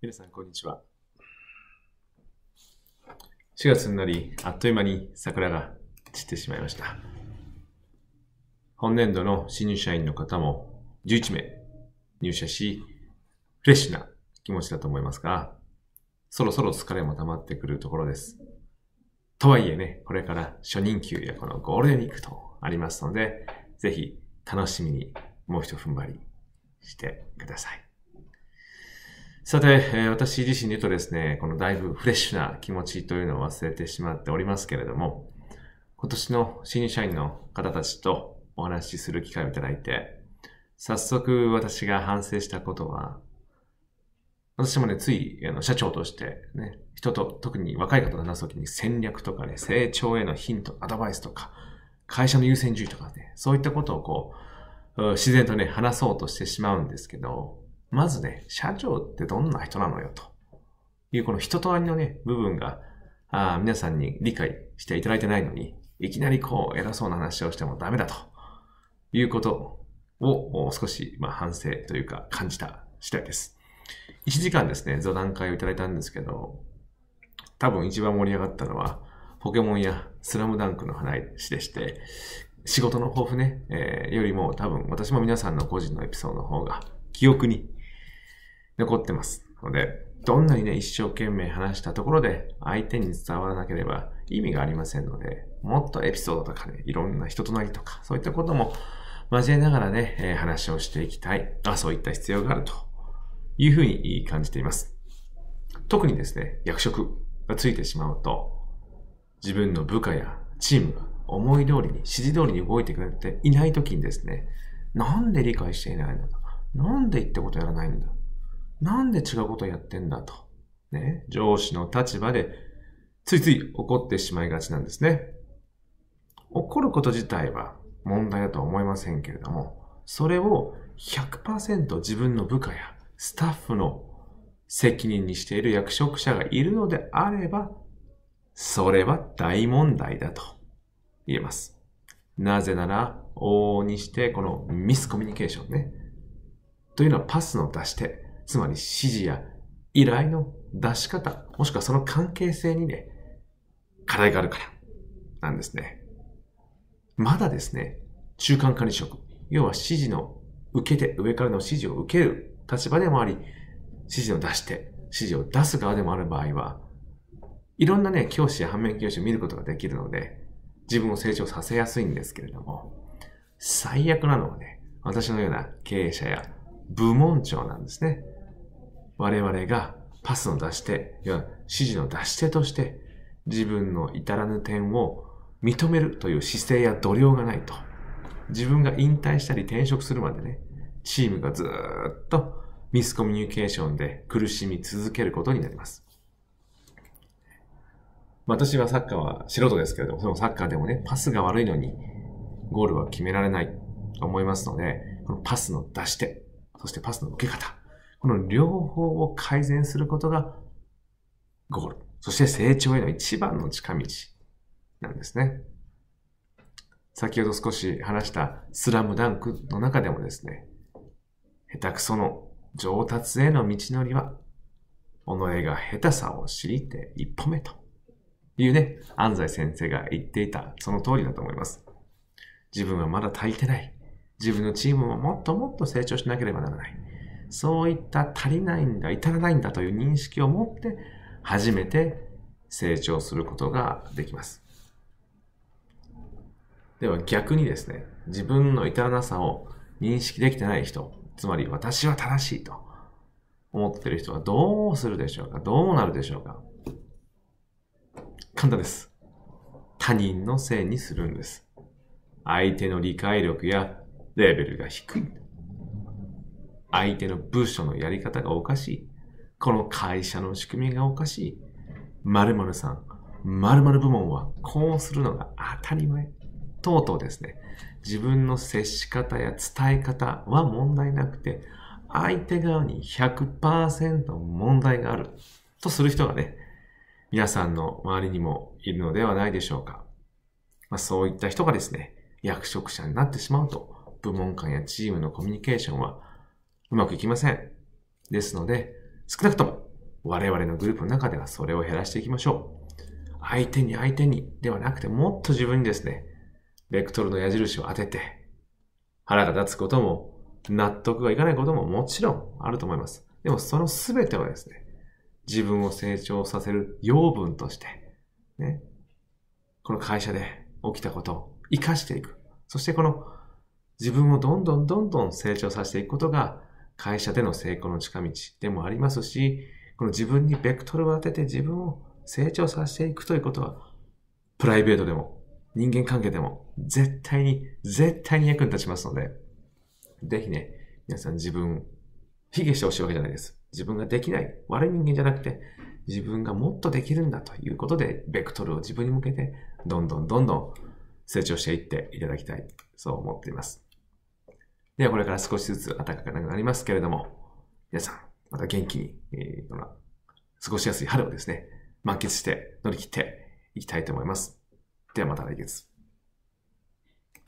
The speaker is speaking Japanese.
皆さん、こんにちは。4月になり、あっという間に桜が散ってしまいました。本年度の新入社員の方も11名入社し、フレッシュな気持ちだと思いますが、そろそろ疲れも溜まってくるところです。とはいえね、これから初任給やこのゴールデンウィークとありますので、ぜひ楽しみにもう一踏ん張りしてください。さて、えー私自身で言うとですね、このだいぶフレッシュな気持ちというのを忘れてしまっておりますけれども、今年の新入社員の方たちとお話しする機会をいただいて、早速私が反省したことは、私もね、ついあの社長としてね、人と特に若い方と話すときに戦略とかね、成長へのヒント、アドバイスとか、会社の優先順位とかね、そういったことをこ、う自然とね、話そうとしてしまうんですけど、まずね、社長ってどんな人なのよというこの人となりのね、部分が、あ皆さんに理解していただいてないのに、いきなりこう偉そうな話をしてもダメだということを少し、まあ、反省というか感じた次第です。1時間ですね、座談会をいただいたんですけど、多分一番盛り上がったのは、ポケモンやスラムダンクの話でして、仕事の抱負ね、えーよりも多分私も皆さんの個人のエピソードの方が記憶に残ってますので、どんなにね、一生懸命話したところで相手に伝わらなければ意味がありませんので、もっとエピソードとかね、いろんな人となりとか、そういったことも交えながらね、え話をしていきたい。あ、そういった必要があるというふうに感じています。特にですね、役職がついてしまうと、自分の部下やチームが思い通りに、指示通りに動いてくれていないときにですね、なんで理解していないんだ。なんで言ったことやらないんだ。なんで違うことやってんだと。ね、上司の立場でついつい怒ってしまいがちなんですね。怒ること自体は問題だとは思いませんけれども、それを100%自分の部下やスタッフの責任にしている役職者がいるのであれば、それは大問題だと言えます。なぜなら、往々にしてこのミスコミュニケーションね。というのはパスの出し手、つまり指示や依頼の出し方、もしくはその関係性にね、課題があるからなんですね。まだですね、中間管理職、要は指示の受け手、上からの指示を受ける立場でもあり、指示を出して、指示を出す側でもある場合は、いろんなね、教師や反面教師を見ることができるので、自分を成長させやすいんですけれども、最悪なのはね、私のような経営者や部門長なんですね。我々がパスの出し手、要は指示の出し手として自分の至らぬ点を認めるという姿勢や度量がないと。自分が引退したり転職するまでね、チームがずっとミスコミュニケーションで苦しみ続けることになります。私はサッカーは素人ですけれども、そのサッカーでもね、パスが悪いのにゴールは決められないと思いますので、このパスの出し手、そしてパスの受け方、この両方を改善することがゴール、そして成長への一番の近道なんですね。先ほど少し話したスラムダンクの中でもですね、下手くその上達への道のりは、己が下手さを知りて一歩目というね、安西先生が言っていた、その通りだと思います。自分はまだ足りてない。自分のチームももっともっと成長しなければならない。そういった足りないんだ、至らないんだという認識を持って、初めて成長することができます。では逆にですね、自分の至らなさを認識できてない人、つまり私は正しいと思っている人はどうするでしょうかどうなるでしょうか簡単です。他人のせいにするんです。相手の理解力やレベルが低い。相手の部署のやり方がおかしい。この会社の仕組みがおかしい。〇〇さん、〇〇部門はこうするのが当たり前。とうとうですね、自分の接し方や伝え方は問題なくて、相手側に100%問題があるとする人がね、皆さんの周りにもいるのではないでしょうか。まあ、そういった人がですね、役職者になってしまうと、部門間やチームのコミュニケーションはうまくいきません。ですので、少なくとも我々のグループの中ではそれを減らしていきましょう。相手に相手にではなくてもっと自分にですね、ベクトルの矢印を当てて、腹が立つことも、納得がいかないことももちろんあると思います。でもその全てはですね、自分を成長させる養分として、ね、この会社で起きたことを活かしていく。そしてこの自分をどんどんどんどん成長させていくことが会社での成功の近道でもありますし、この自分にベクトルを当てて自分を成長させていくということは、プライベートでも人間関係でも絶対に、絶対に役に立ちますので、ぜひね、皆さん自分、卑下してほしいわけじゃないです。自分ができない、悪い人間じゃなくて、自分がもっとできるんだということで、ベクトルを自分に向けて、どんどんどんどん成長していっていただきたい。そう思っています。では、これから少しずつ暖かくなりますけれども、皆さん、また元気に、えー、過ごしやすい春をですね、満喫して乗り切っていきたいと思います。ではまた来月。